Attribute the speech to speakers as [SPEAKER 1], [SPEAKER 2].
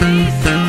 [SPEAKER 1] be